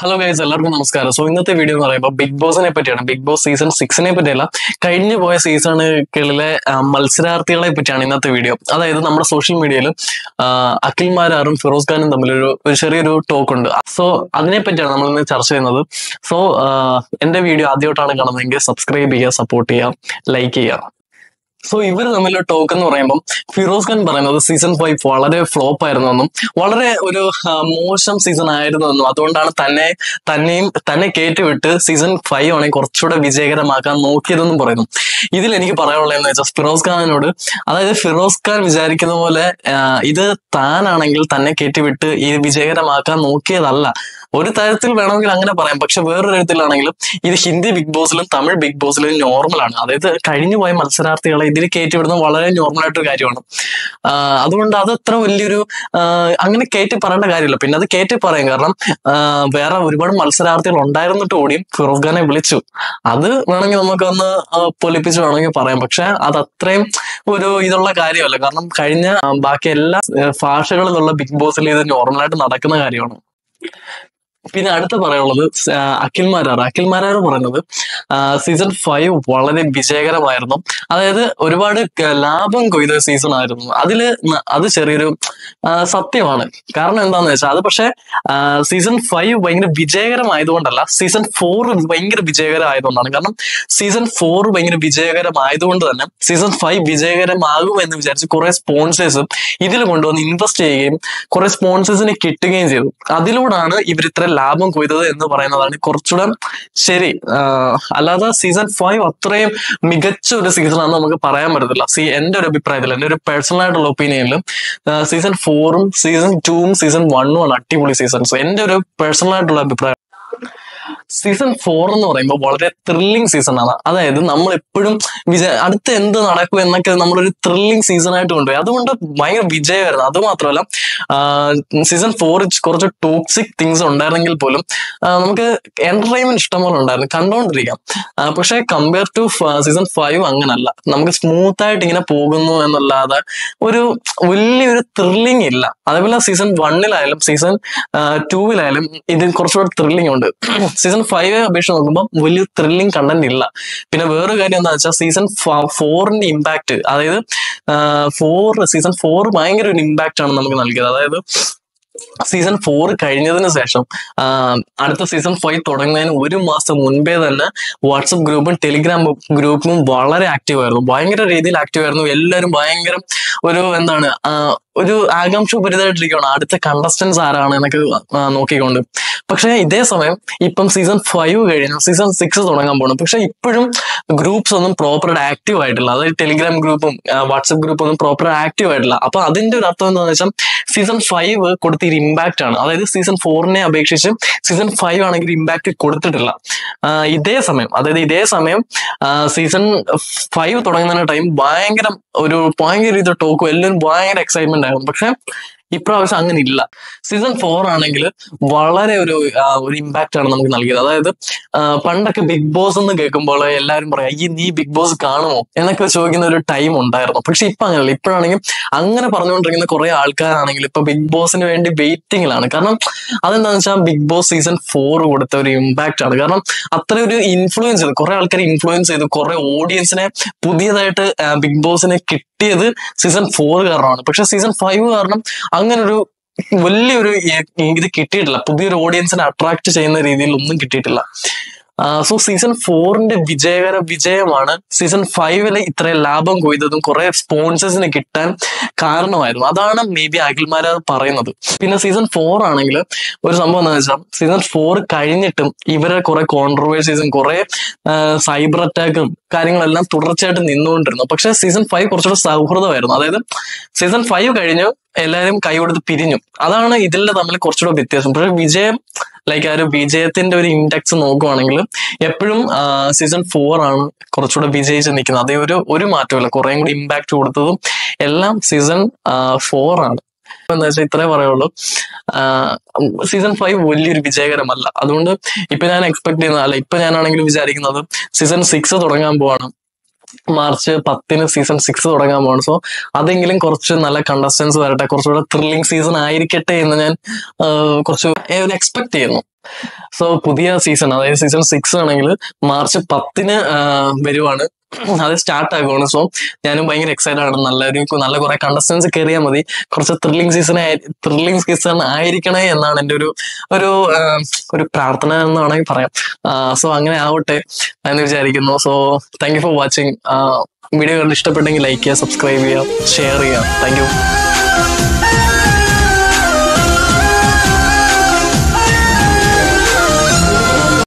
Hello guys എല്ലാവർക്കും നമസ്കാരം. So ഇന്നത്തെ വീഡിയോ എന്ന് പറയുമ്പോൾ ബിഗ് ബോസിനെ പറ്റിയാണ്. ബിഗ് ബോസ് സീസൺ സിക്സിനെ പറ്റിയല്ല. കഴിഞ്ഞു പോയ സീസണുകളിലെ മത്സരാർത്ഥികളെ പറ്റിയാണ് ഇന്നത്തെ വീഡിയോ അതായത് നമ്മുടെ സോഷ്യൽ മീഡിയയിൽ അഖിൽമാരാറും ഫിറോസ് ഖാനും തമ്മിലൊരു ഒരു ചെറിയൊരു ടോക്ക് ഉണ്ട്. സോ അതിനെ പറ്റിയാണ് നമ്മൾ ഇന്ന് ചർച്ച ചെയ്യുന്നത്. സോ എന്റെ വീഡിയോ ആദ്യമായിട്ടാണ് കാണുന്നതെങ്കിൽ സബ്സ്ക്രൈബ് ചെയ്യുക സപ്പോർട്ട് ചെയ്യുക ലൈക്ക് ചെയ്യുക. സോ ഇവർ തമ്മിലുള്ള ടോക്ക് എന്ന് പറയുമ്പോൾ ഫിറോസ് ഖാൻ പറയുന്നത് സീസൺ ഫൈവ് വളരെ ഫ്ലോപ്പ് ആയിരുന്നു എന്നും വളരെ ഒരു മോശം സീസൺ ആയിരുന്നു എന്നും അതുകൊണ്ടാണ് തന്നെ തന്നെയും തന്നെ കേട്ടുവിട്ട് സീസൺ ഫൈവ് ആണെങ്കിൽ കുറച്ചുകൂടെ വിജയകരമാക്കാൻ നോക്കിയതെന്നും പറയുന്നു. ഇതിൽ എനിക്ക് പറയാനുള്ളതെന്ന് വെച്ചാൽ ഫിറോസ് ഖാനോട് അതായത് ഫിറോസ് ഖാൻ വിചാരിക്കുന്ന പോലെ ഇത് താനാണെങ്കിൽ തന്നെ കേട്ടുവിട്ട് ഈ വിജയകരമാക്കാൻ നോക്കിയതല്ല. ഒരു തരത്തിൽ വേണമെങ്കിൽ അങ്ങനെ പറയാം. പക്ഷെ വേറൊരു തരത്തിലാണെങ്കിലും ഇത് ഹിന്ദി ബിഗ് ബോസിലും തമിഴ് ബിഗ് ബോസിലും നോർമലാണ് അതായത് കഴിഞ്ഞു പോയ മത്സരാർത്ഥികളെ ഇതിൽ കയറ്റിവിടുന്നത് വളരെ നോർമൽ ആയിട്ടൊരു കാര്യമാണ്. അതുകൊണ്ട് അത് അത്ര വലിയൊരു അങ്ങനെ കയറ്റി പറയേണ്ട കാര്യമില്ല. പിന്നെ അത് കയറ്റി പറയും. കാരണം വേറെ ഒരുപാട് മത്സരാർത്ഥികൾ ഉണ്ടായിരുന്നിട്ട് കൂടിയും ഫിറോസ് ഖാനെ വിളിച്ചു. അത് വേണമെങ്കിൽ നമുക്കൊന്ന് പൊലിപ്പിച്ച് വേണമെങ്കിൽ പറയാം. പക്ഷെ അത് അത്രയും ഒരു ഇതുള്ള കാര്യമല്ല. കാരണം കഴിഞ്ഞ ബാക്കി എല്ലാ ഭാഷകളിലുള്ള ബിഗ് ബോസിൽ ഇത് നോർമലായിട്ട് നടക്കുന്ന കാര്യമാണ്. പിന്നെ അടുത്ത പറയാനുള്ളത് അഖിൽ മാരാർ. പറയുന്നത് സീസൺ ഫൈവ് വളരെ വിജയകരമായിരുന്നു. അതായത് ഒരുപാട് ലാഭം കൊയ്ത സീസൺ ആയിരുന്നു. അതിൽ അത് ചെറിയൊരു സത്യമാണ്. കാരണം എന്താണെന്ന് വെച്ചാൽ അത് പക്ഷേ സീസൺ ഫൈവ് ഭയങ്കര വിജയകരമായതുകൊണ്ടല്ല സീസൺ ഫോർ ഭയങ്കര വിജയകരമായതുകൊണ്ടാണ്. കാരണം സീസൺ ഫോർ ഭയങ്കര വിജയകരമായതുകൊണ്ട് തന്നെ സീസൺ ഫൈവ് വിജയകരമാകും എന്ന് വിചാരിച്ച് കുറെ സ്പോൺസേഴ്സും ഇതിൽ കൊണ്ടുവന്ന് ഇൻവെസ്റ്റ് ചെയ്യുകയും കുറെ സ്പോൺസേഴ്സിനെ കിട്ടുകയും ചെയ്തു. അതിലൂടെയാണ് ഇവർ ഇത്ര ലാഭം കൊയ്തത് എന്ന് പറയുന്നതാണ്. കുറച്ചുകൂടെ ശരി അല്ലാതെ സീസൺ ഫൈവ് അത്രയും മികച്ച ഒരു സീസൺ ആണെന്ന് നമുക്ക് പറയാൻ പറ്റത്തില്ല. സി എന്റെ ഒരു അഭിപ്രായത്തിൽ എന്റെ ഒരു പേഴ്സണൽ ആയിട്ടുള്ള ഒപ്പീനിയനിലും സീസൺ ഫോറും സീസൺ ടൂവും സീസൺ വണ്ണും ആണ് അടിപൊളി സീസൺസ് എന്റെ ഒരു പേഴ്സണൽ ആയിട്ടുള്ള അഭിപ്രായം സീസൺ ഫോർ എന്ന് പറയുമ്പോൾ വളരെ ത്രില്ലിംഗ് സീസൺ ആണ്. അതായത് നമ്മൾ എപ്പോഴും വിജയ അടുത്ത് എന്ത് നടക്കും എന്നൊക്കെ നമ്മളൊരു ത്രില്ലിംഗ് സീസൺ ആയിട്ട് കൊണ്ടുപോയി. അതുകൊണ്ട് ഭയങ്കര വിജയമായിരുന്നു. അത് മാത്രമല്ല സീസൺ ഫോർ കുറച്ച് ടോക്സിക് തിങ്സ് ഉണ്ടായിരുന്നെങ്കിൽ പോലും നമുക്ക് എന്റർടൈൻമെന്റ് ഇഷ്ടംപോലെ ഉണ്ടായിരുന്നു. കണ്ടുകൊണ്ടിരിക്കാം പക്ഷെ പക്ഷേ കമ്പയർ ടു സീസൺ ഫൈവ് അങ്ങനല്ല. നമുക്ക് സ്മൂത്ത് ആയിട്ട് ഇങ്ങനെ പോകുന്നു എന്നല്ലാതെ ഒരു വലിയൊരു ത്രില്ലിംഗ് ഇല്ല. അതേപോലെ സീസൺ വണ്ണിലായാലും സീസൺ ടൂവിലായാലും ഇതിന് കുറച്ചുകൂടെ ത്രില്ലിംഗ് ഉണ്ട്. സീസൺ ഫൈവ് അപേക്ഷിച്ച് നോക്കുമ്പോൾ വലിയ ത്രില്ലിംഗ് കണ്ടന്റ് ഇല്ല. പിന്നെ വേറൊരു കാര്യം എന്താ വെച്ചാൽ സീസൺ ഫോറിന്റെ ഇമ്പാക്ട് അതായത് ഫോർ സീസൺ ഫോർ ഭയങ്കര ഒരു ഇമ്പാക്റ്റ് ആണ് നമുക്ക് നൽകിയത്. അതായത് സീസൺ ഫോർ കഴിഞ്ഞതിന് ശേഷം അടുത്ത സീസൺ ഫൈവ് തുടങ്ങുന്നതിന് ഒരു മാസം മുൻപേ തന്നെ വാട്സപ്പ് ഗ്രൂപ്പും ടെലിഗ്രാം ഗ്രൂപ്പും വളരെ ആക്റ്റീവ് ആയിരുന്നു. ഭയങ്കര രീതിയിൽ ആക്റ്റീവ് ആയിരുന്നു. എല്ലാവരും ഭയങ്കര ഒരു എന്താണ് ഒരു ആകാംക്ഷ പരിതായിട്ടിരിക്കുകയാണ് അടുത്ത കണ്ടസ്റ്റൻസ് ആരാണ് എന്നൊക്കെ നോക്കിക്കൊണ്ട്. പക്ഷേ ഇതേ സമയം ഇപ്പം സീസൺ ഫൈവ് കഴിഞ്ഞു. സീസൺ സിക്സ് തുടങ്ങാൻ പോകണം പക്ഷെ ഇപ്പോഴും ഗ്രൂപ്പ്സ് ഒന്നും പ്രോപ്പറായിട്ട് ആക്റ്റീവ് ആയിട്ടില്ല. അതായത് ടെലിഗ്രാം ഗ്രൂപ്പും വാട്സപ്പ് ഗ്രൂപ്പും ഒന്നും പ്രോപ്പർ ആക്റ്റീവ് ആയിട്ടില്ല. അപ്പൊ അതിന്റെ ഒരു അർത്ഥം എന്താണെന്ന് വെച്ചാൽ സീസൺ ഫൈവ് കൊടുത്തൊരു ഇമ്പാക്റ്റ് ആണ്. അതായത് സീസൺ ഫോറിനെ അപേക്ഷിച്ച് സീസൺ ഫൈവ് ആണെങ്കിൽ ഇമ്പാക്റ്റ് കൊടുത്തിട്ടില്ല. ഇതേ സമയം അതായത് ഇതേ സമയം സീസൺ ഫൈവ് തുടങ്ങുന്ന ടൈം ഭയങ്കര ഒരു ഭയങ്കര ഇത് ടോക്കും എല്ലാവരും ഭയങ്കര എക്സൈറ്റ്മെന്റ് ആയിരുന്നു. പക്ഷെ ഇപ്രാവശ്യം അങ്ങനെ ഇല്ല സീസൺ ഫോർ ആണെങ്കിൽ വളരെ ഒരു ഒരു ഇമ്പാക്റ്റ് ആണ് നമുക്ക് നൽകിയത്. അതായത് പണ്ടൊക്കെ ബിഗ് ബോസ് എന്ന് കേൾക്കുമ്പോൾ എല്ലാവരും പറയാം ഈ നീ ബിഗ് ബോസ് കാണുമോ? എന്നൊക്കെ ചോദിക്കുന്ന ഒരു ടൈം ഉണ്ടായിരുന്നു. പക്ഷെ ഇപ്പൊ അങ്ങനെയല്ല. ഇപ്പോഴാണെങ്കിൽ അങ്ങനെ പറഞ്ഞുകൊണ്ടിരിക്കുന്ന കുറെ ആൾക്കാരാണെങ്കിൽ ഇപ്പൊ ബിഗ് ബോസിന് വേണ്ടി വെയിറ്റിംഗിലാണ് കാരണം അതെന്താണെന്ന് വെച്ചാൽ ബിഗ് ബോസ് സീസൺ ഫോർ കൊടുത്ത ഒരു ഇമ്പാക്റ്റ് ആണ്. കാരണം അത്ര ഒരു ഇൻഫ്ലുവൻസ് ചെയ്തു. കുറെ ആൾക്കാർ ഇൻഫ്ലുവൻസ് ചെയ്തു. കുറെ ഓഡിയൻസിനെ പുതിയതായിട്ട് ബിഗ് ബോസിനെ കിട്ടിയത് സീസൺ ഫോർ കാരണമാണ്. പക്ഷെ സീസൺ ഫൈവ് കാരണം അങ്ങനെ ഒരു വലിയൊരു ഇത് കിട്ടിയിട്ടില്ല. പുതിയൊരു ഓഡിയൻസിനെ അട്രാക്ട് ചെയ്യുന്ന രീതിയിൽ ഒന്നും കിട്ടിയിട്ടില്ല. സോ സീസൺ ഫോറിന്റെ വിജയകര വിജയമാണ്. സീസൺ ഫൈവിൽ ഇത്രയും ലാഭം കൊയ്തതും കുറെ സ്പോൺസേഴ്സിന് കിട്ടാൻ കാരണമായിരുന്നു. അതാണ് മേ ബി അഖിൽമാര് പറയുന്നത്. പിന്നെ സീസൺ ഫോർ ആണെങ്കിൽ ഒരു സംഭവം എന്താ വെച്ചാൽ സീസൺ ഫോർ കഴിഞ്ഞിട്ടും ഇവരെ കുറെ കോൺട്രവേഴ്സീസും കുറെ സൈബർ അറ്റാക്കും കാര്യങ്ങളെല്ലാം തുടർച്ചയായിട്ട് നിന്നുകൊണ്ടിരുന്നു. പക്ഷെ സീസൺ ഫൈവ് കുറച്ചുകൂടെ സൗഹൃദമായിരുന്നു. അതായത് സീസൺ ഫൈവ് കഴിഞ്ഞു എല്ലാവരും കൈ കൊടുത്ത് പിരിഞ്ഞു. അതാണ് ഇതിൽ തമ്മിൽ കുറച്ചുകൂടെ വ്യത്യാസം. പക്ഷെ വിജയം ലൈക്ക് ആ ഒരു വിജയത്തിന്റെ ഒരു ഇൻഡെക്സ് നോക്കുവാണെങ്കിൽ എപ്പോഴും സീസൺ ഫോർ ആണ് കുറച്ചുകൂടെ വിജയിച്ച് നിൽക്കുന്നത്. അതേ ഒരു ഒരു മാറ്റമില്ല കുറേയും കൂടി ഇമ്പാക്ട് കൊടുത്തതും എല്ലാം സീസൺ ഫോർ ആണ്. എന്താ വെച്ചാൽ ഇത്രേ പറയുള്ളൂ. സീസൺ ഫൈവ് വലിയൊരു വിജയകരമല്ല. അതുകൊണ്ട് ഇപ്പൊ ഞാൻ എക്സ്പെക്ട് ചെയ്യുന്ന അല്ല ഇപ്പൊ ഞാനാണെങ്കിലും വിചാരിക്കുന്നത് സീസൺ സിക്സ് തുടങ്ങാൻ പോവാണ്. മാർച്ച് പത്തിന് സീസൺ സിക്സ് തുടങ്ങാൻ പോകണം സോ അതെങ്കിലും കുറച്ച് നല്ല കണ്ടസ്റ്റൻസ് വരട്ടെ. കുറച്ചുകൂടെ ത്രില്ലിംഗ് സീസൺ ആയിരിക്കട്ടെ എന്ന് ഞാൻ കുറച്ച് എക്സ്പെക്ട് ചെയ്യുന്നു. സോ പുതിയ സീസൺ അതായത് സീസൺ സിക്സ് ആണെങ്കിൽ മാർച്ച് പത്തിന് വരുവാണ്. അത് സ്റ്റാർട്ട് ആകുവാണ് സോ ഞാനും ഭയങ്കര എക്സൈറ്റഡ് ആണ്. നല്ല ഒരു നല്ല കുറെ കണ്ടസ്റ്റൻസ് കയറിയാൽ മതി. കുറച്ച് ത്രില്ലിംഗ് സീസൺ ത്രില്ലിംഗ് സീസൺ ആയിരിക്കണേ എന്നാണ് എന്റെ ഒരു ഒരു ഒരു പ്രാർത്ഥന എന്ന് വേണമെങ്കിൽ പറയാം. സോ അങ്ങനെ ആവട്ടെ എന്ന് വിചാരിക്കുന്നു. So thank you for watching video കണ്ട് ഇഷ്ടപ്പെട്ടെങ്കിൽ ലൈക്ക് ചെയ്യുക സബ്സ്ക്രൈബ് ചെയ്യുക ഷെയർ ചെയ്യുക. Thank you